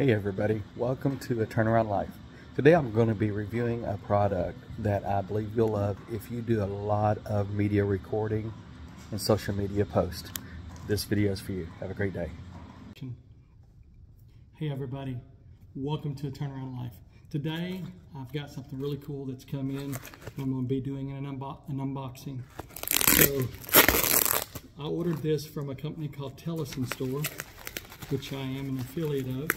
Hey everybody, welcome to A Turneround Life. Today I'm going to be reviewing a product that I believe you'll love if you do a lot of media recording and social media posts. This video is for you. Have a great day. Hey everybody, welcome to A Turneround Life. Today I've got something really cool that's come in. I'm going to be doing an, unbo an unboxing. So I ordered this from a company called Telesin Store, which I am an affiliate of.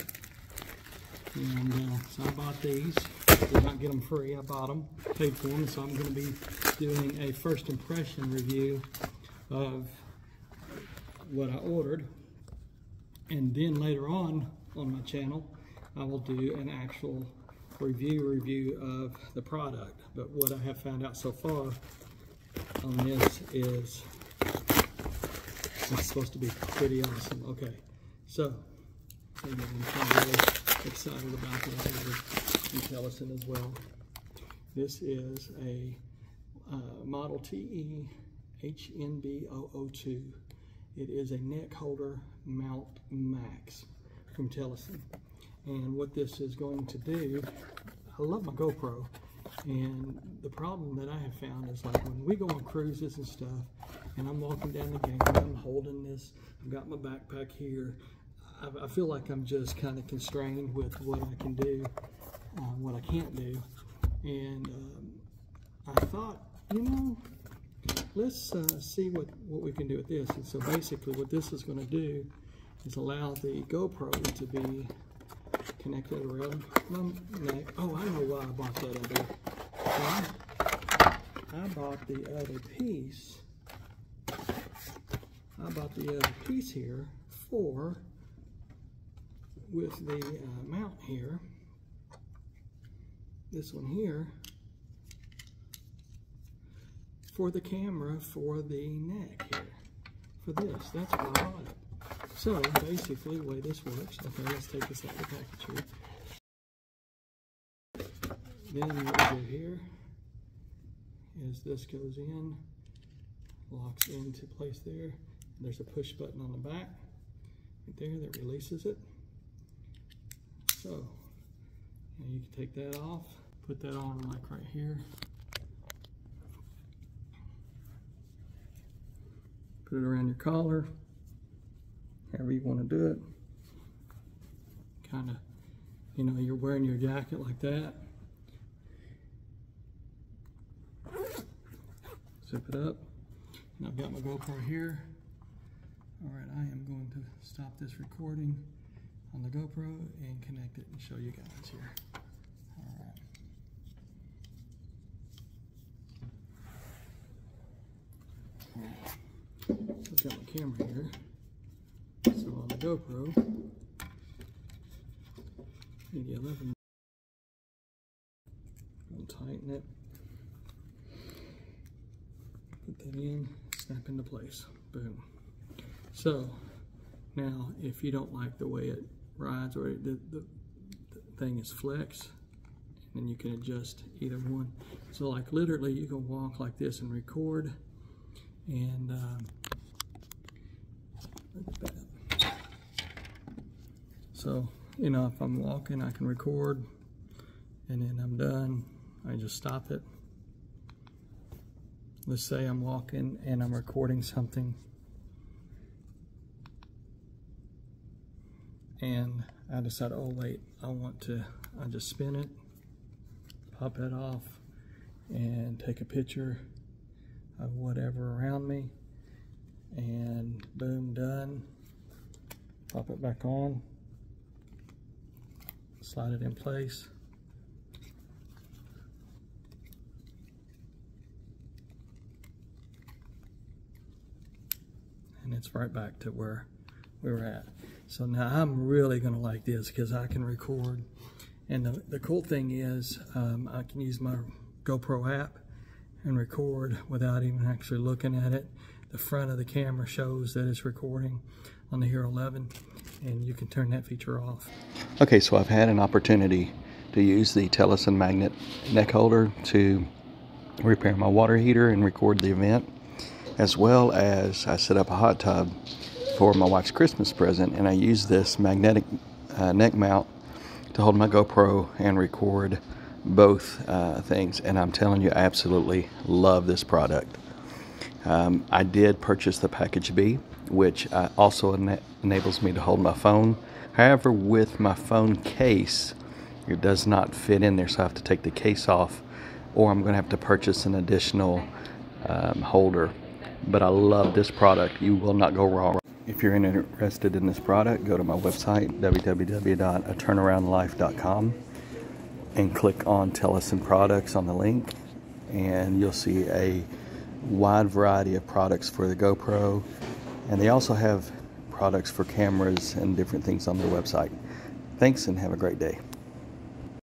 And uh, so I bought these. Did not get them free. I bought them, paid for them. So I'm going to be doing a first impression review of what I ordered. And then later on on my channel, I will do an actual review review of the product. But what I have found out so far on this is it's supposed to be pretty awesome. Okay, so Excited about that and Telesin as well. This is a uh, Model TE HNB002. It is a neck holder mount max from Telesin. And what this is going to do, I love my GoPro, and the problem that I have found is like when we go on cruises and stuff, and I'm walking down the gangway, I'm holding this, I've got my backpack here. I, I feel like I'm just kind of constrained with what I can do, uh, what I can't do. And um, I thought, you know, let's uh, see what, what we can do with this. And so basically what this is going to do is allow the GoPro to be connected around my neck. Oh, I know why I bought that other. I bought the other piece. I bought the other piece here for with the uh, mount here. This one here for the camera for the neck here. For this, that's why I it. So basically the way this works, okay, let's take this out of the package here. Then what we do here is this goes in, locks into place there. There's a push button on the back right there that releases it. So you can take that off, put that on like right here. Put it around your collar however you want to do it. Kind of, you know, you're wearing your jacket like that. Zip it up. And I've got my GoPro here. All right, I am going to stop this recording on the GoPro and connect it and show you guys here. All right. I've got my camera here. So on the GoPro, maybe 11, will tighten it, put that in, snap into place, boom. So now if you don't like the way it rides or the, the, thing is flex, and you can adjust either one. So like literally you can walk like this and record and um. So, you know, if I'm walking, I can record and then I'm done. I just stop it. Let's say I'm walking and I'm recording something and I decide, oh wait, I want to, I just spin it, pop it off and take a picture of whatever around me and boom, done. Pop it back on slide it in place. And it's right back to where we were at. So now I'm really gonna like this because I can record. And the, the cool thing is um, I can use my GoPro app and record without even actually looking at it. The front of the camera shows that it's recording on the Hero 11 and you can turn that feature off. Okay, so I've had an opportunity to use the Telesin magnet neck holder to repair my water heater and record the event, as well as I set up a hot tub for my wife's Christmas present, and I used this magnetic uh, neck mount to hold my GoPro and record both uh, things. And I'm telling you, I absolutely love this product. Um, I did purchase the package B, which uh, also ena enables me to hold my phone. However, with my phone case, it does not fit in there, so I have to take the case off, or I'm going to have to purchase an additional um, holder. But I love this product. You will not go wrong. If you're interested in this product, go to my website, www.aturneroundlife.com, and click on Telesin Products on the link, and you'll see a wide variety of products for the GoPro, and they also have products for cameras and different things on their website. Thanks and have a great day.